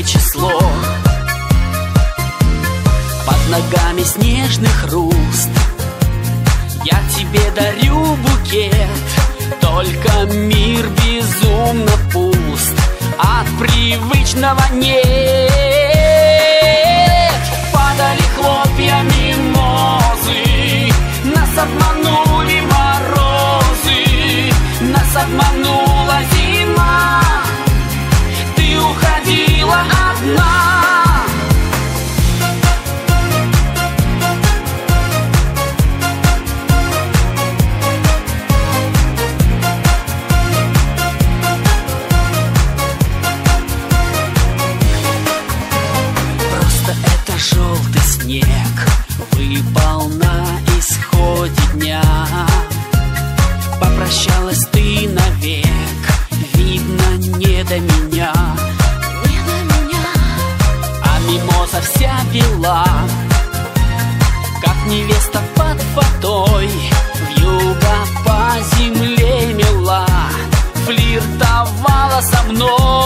пятнадцатое число. Под ногами снежный хруст Я тебе дарю букет. Только мир безумно пуст От привычного нет Падали хлопья мимозы Нас обманули морозы Нас обманула бела Как невеста под водой Вьюга по земле мела Флиртовала со мной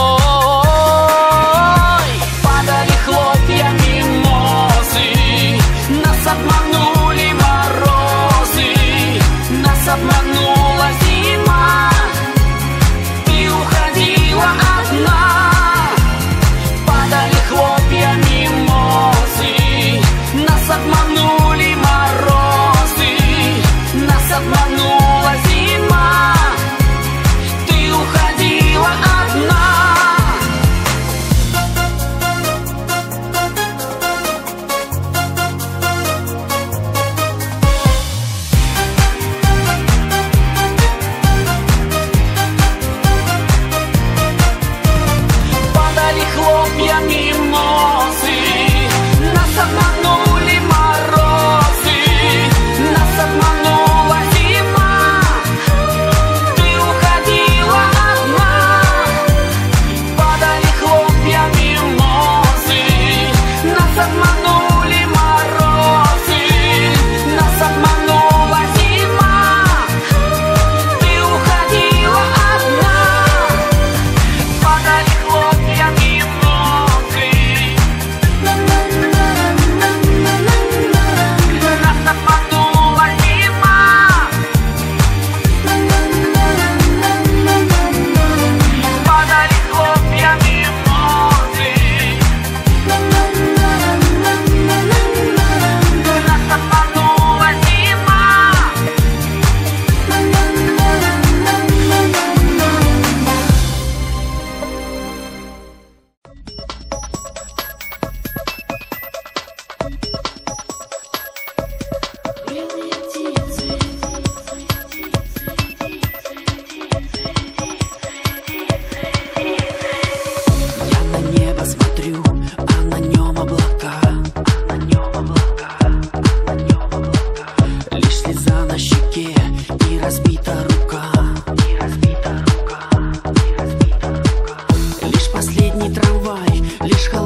не трамвай, лишь холодный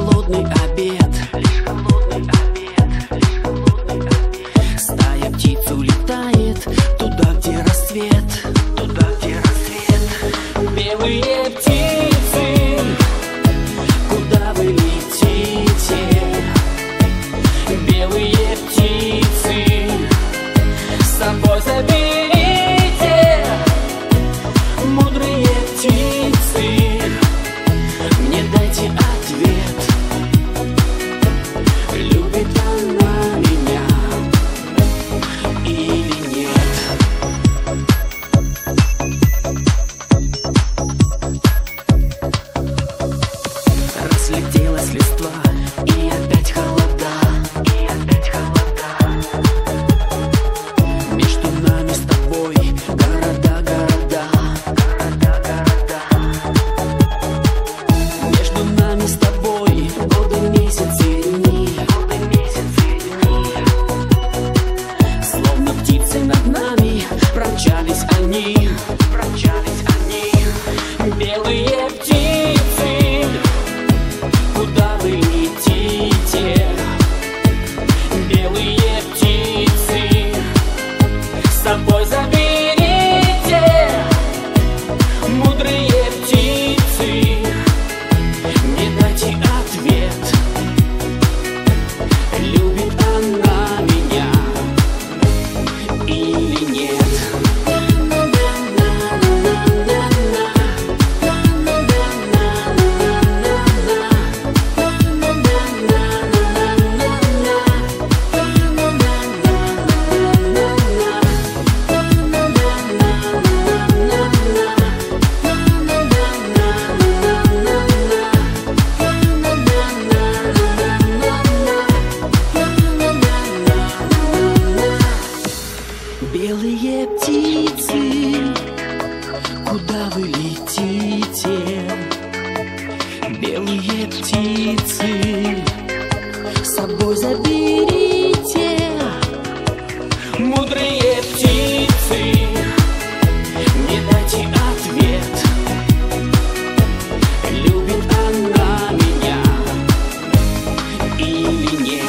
птицы. С собой заберите Мудрые птицы. Не дайте ответ. Любит она меня Или нет?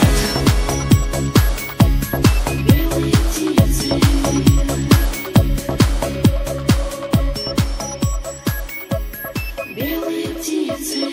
Белые птицы. Белые птицы